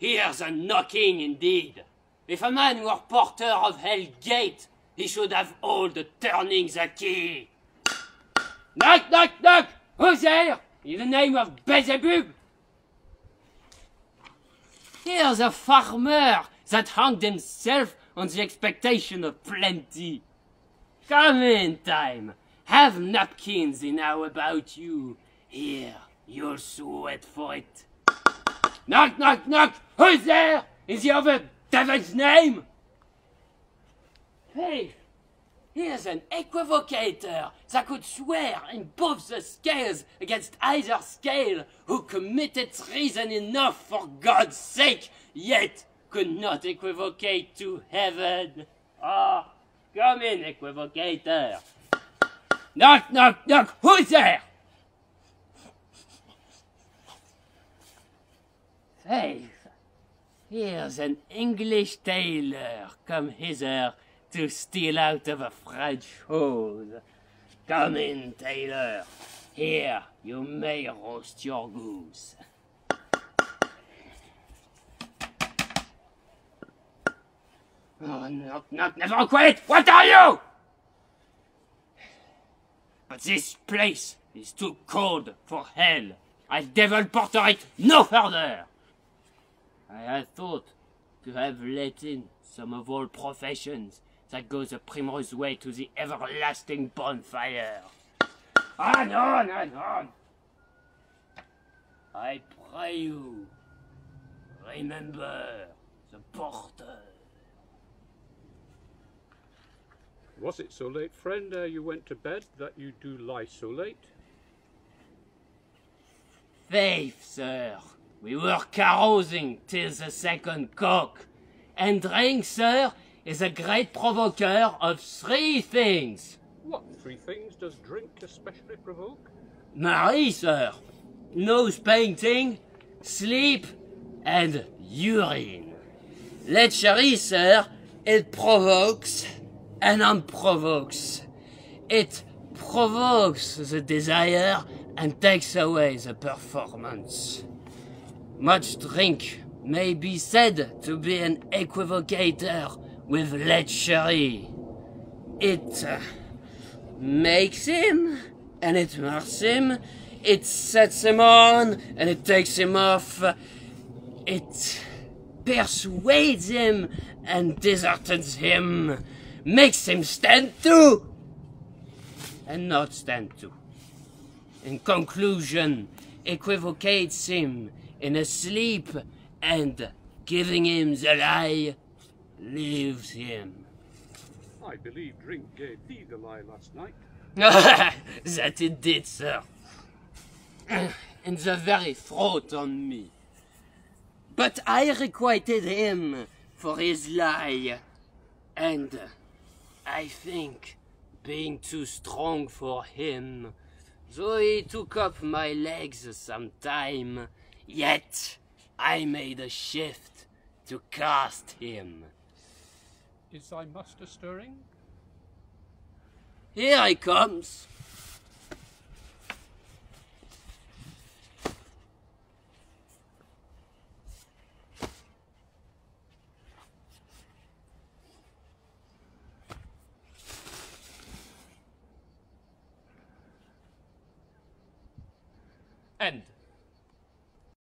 here's a knocking indeed. If a man were porter of Hell Gate, he should have all the turnings a key. Knock, knock, knock! Who's there? In the name of Beelzebub? Here's a farmer that hanged himself on the expectation of plenty. Come in, time. Have napkins enow about you. Here, you'll sweat for it. Knock, knock, knock! Who's there? Is he of a devil's name? Hey, here's an equivocator that could swear in both the scales against either scale, who committed treason enough for God's sake, yet could not equivocate to heaven. Ah, come in, equivocator. Knock, knock, knock, who's there? Faith, here's an English tailor come hither to steal out of a French hose. Come in, tailor. Here, you may roast your goose. Oh, not, knock, never quit! What are you? But this place is too cold for hell. I'll devil porter it no further. I had thought to have let in some of all professions that goes the primrose way to the everlasting bonfire. On, on, on, on. I pray you, remember the porter. Was it so late, friend, ere you went to bed, that you do lie so late? Faith, sir, we were carousing till the second cock. And drink, sir, is a great provoker of three things. What three things does drink especially provoke? Marie, sir, nose painting, sleep, and urine. Lechery, sir, it provokes and unprovokes. It provokes the desire and takes away the performance. Much drink may be said to be an equivocator with lechery. It uh, makes him and it marks him. It sets him on and it takes him off. It persuades him and disheartens him. Makes him stand to and not stand to. In conclusion, equivocates him in a sleep and giving him the lie leaves him. I believe drink gave thee the lie last night. that it did, sir. and the very throat on me. But I requited him for his lie. And I think being too strong for him, though he took up my legs some time, yet I made a shift to cast him. Is thy master stirring? Here he comes. End.